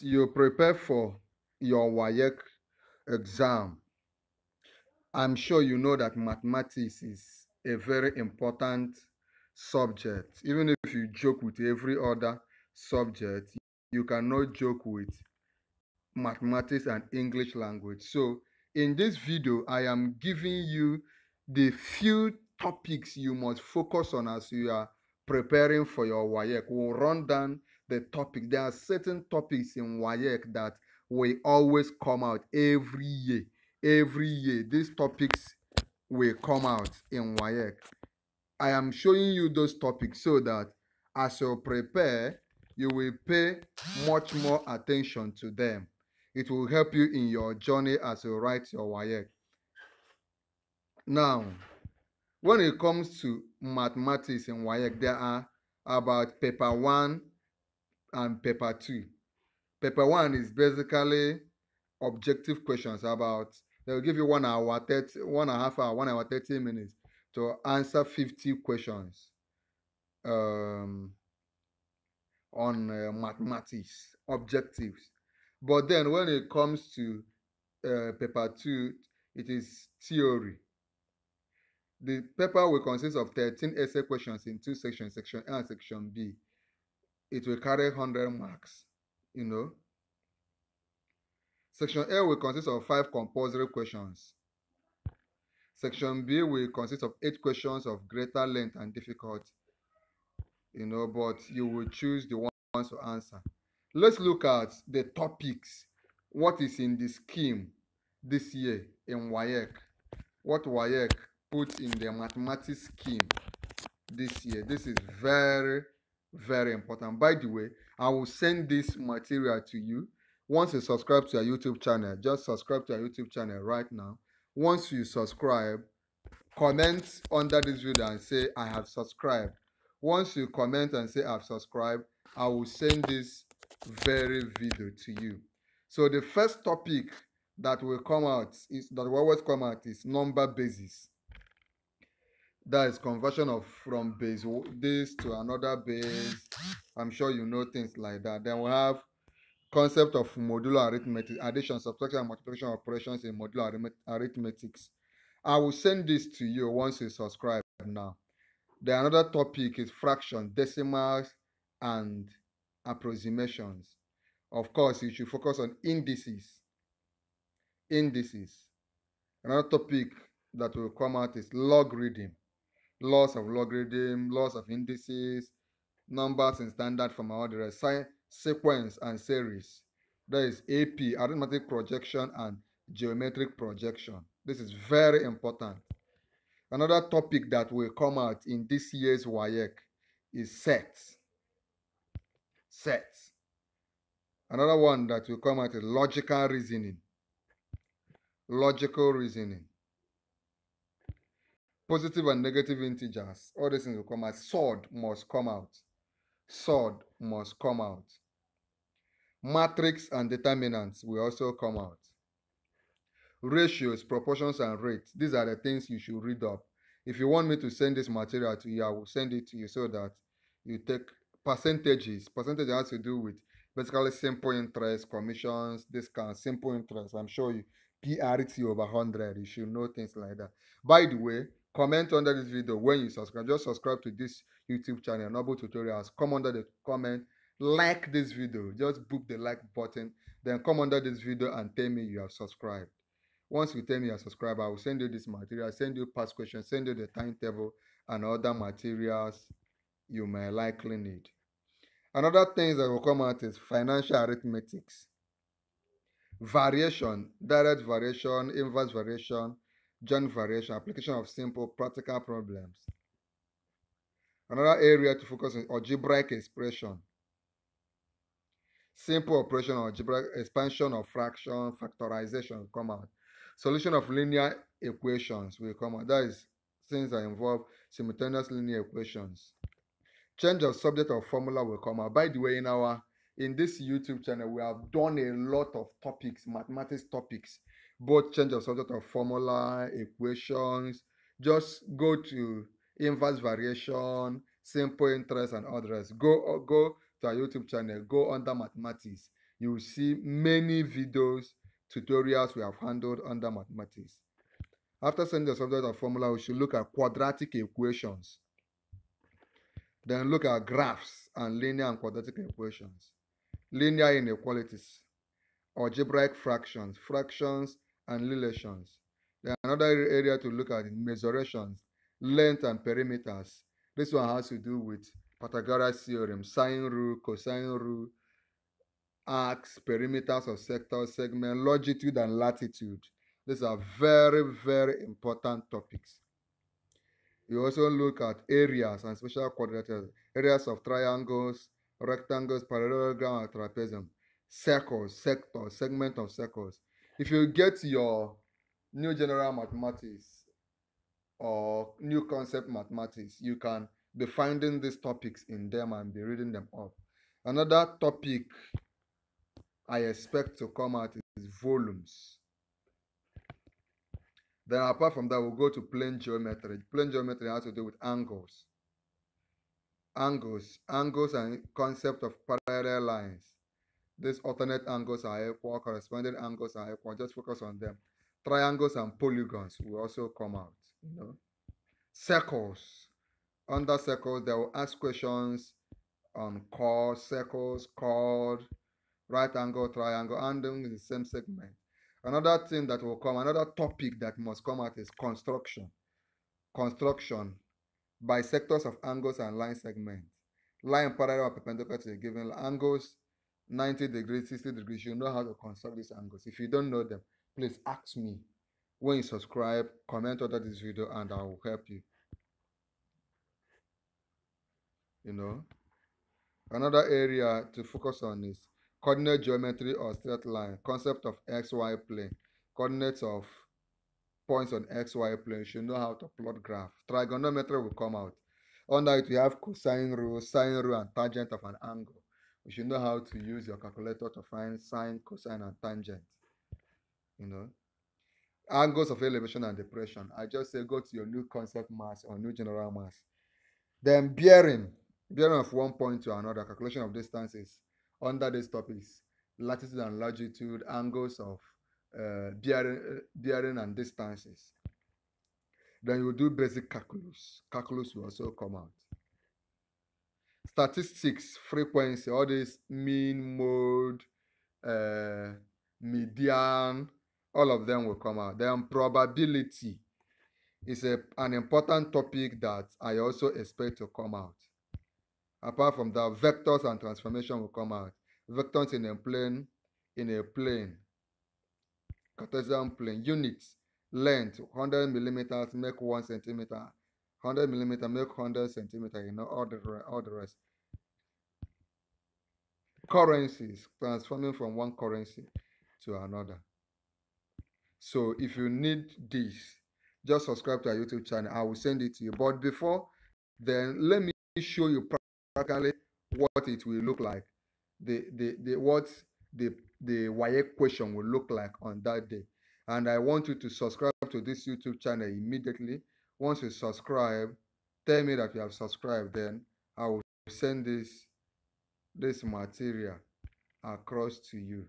you prepare for your WAEC exam, I'm sure you know that mathematics is a very important subject. Even if you joke with every other subject, you cannot joke with mathematics and English language. So in this video, I am giving you the few topics you must focus on as you are preparing for your WAEC. We'll run down the topic. There are certain topics in WAEC that will always come out every year. Every year, these topics will come out in WAEC. I am showing you those topics so that as you prepare, you will pay much more attention to them. It will help you in your journey as you write your WAEC. Now, when it comes to mathematics in WAEC, there are about paper one and paper two. Paper one is basically objective questions about they'll give you one hour, 30, one and a half hour, one hour, 30 minutes to answer 50 questions um, on uh, mathematics, objectives. But then when it comes to uh, paper two, it is theory. The paper will consist of 13 essay questions in two sections, section A and section B. It will carry 100 marks, you know. Section A will consist of five compulsory questions. Section B will consist of eight questions of greater length and difficulty, you know, but you will choose the ones to answer. Let's look at the topics. What is in the scheme this year in WAEC? What WAEC put in the mathematics scheme this year? This is very, very important. By the way, I will send this material to you. Once you subscribe to our YouTube channel, just subscribe to our YouTube channel right now. Once you subscribe, comment under this video and say, I have subscribed. Once you comment and say, I've subscribed, I will send this very video to you. So the first topic that will come out is that will always come out is number basis. That is conversion of from base this to another base. I'm sure you know things like that. Then we have concept of modular arithmetic, addition, subtraction, and multiplication operations in modular arithmetics. I will send this to you once you subscribe now. The another topic is fraction, decimals, and approximations. Of course, you should focus on indices. Indices. Another topic that will come out is logarithm, laws of logarithm, laws of indices, numbers in standard form, all the sequence and series. That is AP, arithmetic projection and geometric projection. This is very important. Another topic that will come out in this year's WAEC is sets. Sets. Another one that will come out is logical reasoning. Logical reasoning. Positive and negative integers. All these things will come out. Surd must come out. Surd must come out. Matrix and determinants will also come out. Ratios, proportions, and rates. These are the things you should read up. If you want me to send this material to you, I will send it to you so that you take percentages. Percentage has to do with basically simple interest, commissions, discounts, simple interest. I'm sure you PRT over 100. You should know things like that. By the way, comment under this video when you subscribe. Just subscribe to this YouTube channel, Noble Tutorials. Come under the comment, like this video. Just book the like button. Then come under this video and tell me you have subscribed. Once you tell me you are subscribed, I will send you this material, send you past questions, send you the timetable and other materials you may likely need. Another thing that will come out is financial arithmetics. Variation, direct variation, inverse variation, joint variation, application of simple practical problems. Another area to focus on algebraic expression. Simple operation, algebraic expansion of fraction, factorization come out. Solution of linear equations will come out. That is things that involve simultaneous linear equations. Change of subject or formula will come out. By the way, in our in this YouTube channel, we have done a lot of topics, mathematics topics, both change of subject of formula, equations. Just go to inverse variation, simple interest, and others. Go uh, go to our YouTube channel, go under mathematics. you will see many videos, tutorials we have handled under mathematics. After sending the subject of formula, we should look at quadratic equations. Then look at graphs and linear and quadratic equations. Linear inequalities, algebraic fractions, fractions and relations. Then another area to look at is mensurations, length and perimeters. This one has to do with Pythagoras theorem, sine rule, cosine rule, arcs, perimeters of sectors, segment, longitude and latitude. These are very, very important topics. You also look at areas and special quadrilaterals, areas of triangles, rectangles, parallelogram, and trapezium, circles, sectors, segment of circles. If you get your new general mathematics or new concept mathematics, you can be finding these topics in them and be reading them up. Another topic I expect to come out is volumes. Then apart from that, we'll go to plane geometry. Plane geometry has to do with angles. Angles, angles and concept of parallel lines. These alternate angles are equal, corresponding angles are equal. Just focus on them. Triangles and polygons will also come out. You know, circles. Under circles, they will ask questions on chord, circles, chord, right angle, triangle, and in the same segment. Another thing that will come, another topic that must come out is construction. Construction bisectors of angles and line segments. Line parallel or perpendicular to a given angles, 90 degrees, 60 degrees. You know how to construct these angles. If you don't know them, please ask me. When you subscribe, comment under this video and I will help you. You know, another area to focus on is coordinate geometry or straight line, concept of xy plane, coordinates of points on xy plane, you should know how to plot graph. Trigonometry will come out. Under it, we have cosine rule, sine rule, and tangent of an angle. You should know how to use your calculator to find sine, cosine, and tangent. You know, angles of elevation and depression. I just say go to your new concept mass or new general mass. Then bearing, bearing of one point to another, calculation of distances under these topics latitude and longitude angles of uh, bearing, uh, bearing and distances then you do basic calculus calculus will also come out statistics frequency all this mean mode uh, median all of them will come out. Then probability is a, an important topic that i also expect to come out. Apart from that, vectors and transformation will come out. Vectors in a plane, in a plane, Cartesian plane, units, length, 100 millimeters make 1 centimeter, 100 millimeter milk 100 centimeter, you know, all the, all the rest. Currencies, transforming from one currency to another. So if you need this, just subscribe to our YouTube channel. I will send it to you. But before then, let me show you practically what it will look like the the, the what the the WAEC question will look like on that day and i want you to subscribe to this youtube channel immediately once you subscribe tell me that you have subscribed then i will send this this material across to you